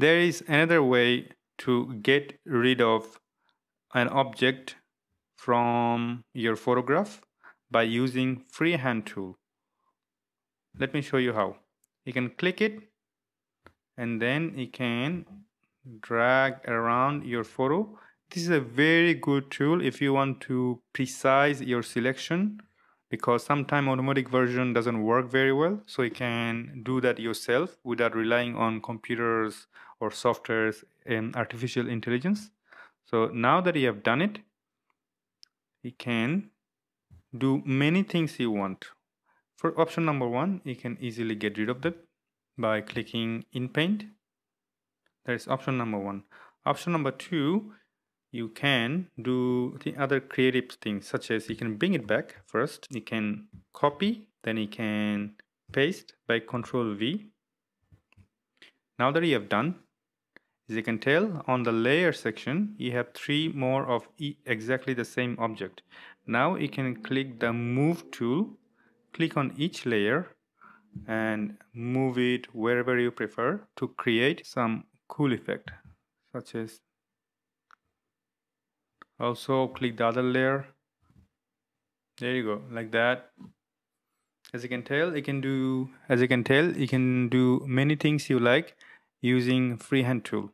there is another way to get rid of an object from your photograph by using freehand tool. Let me show you how. You can click it and then you can drag around your photo. This is a very good tool if you want to precise your selection because sometimes automatic version doesn't work very well so you can do that yourself without relying on computers or softwares and artificial intelligence. So now that you have done it you can do many things you want. For option number one you can easily get rid of that by clicking Inpaint. That is option number one. Option number two you can do the other creative things such as you can bring it back first. You can copy then you can paste by control V. Now that you have done as you can tell on the layer section you have three more of exactly the same object. Now you can click the move tool. Click on each layer and move it wherever you prefer to create some cool effect such as also click the other layer. There you go like that. As you can tell you can do as you can tell you can do many things you like using freehand tool